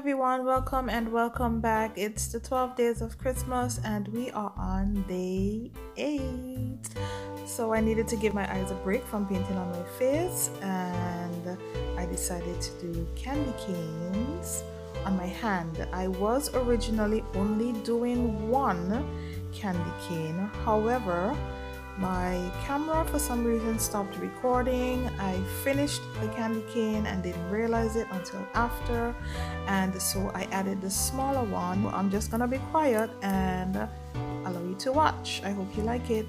everyone, welcome and welcome back. It's the 12 days of Christmas and we are on day 8. So I needed to give my eyes a break from painting on my face and I decided to do candy canes on my hand. I was originally only doing one candy cane. However, my camera for some reason stopped recording. I finished the candy cane and didn't realize it until after and so i added the smaller one. I'm just gonna be quiet and allow you to watch. I hope you like it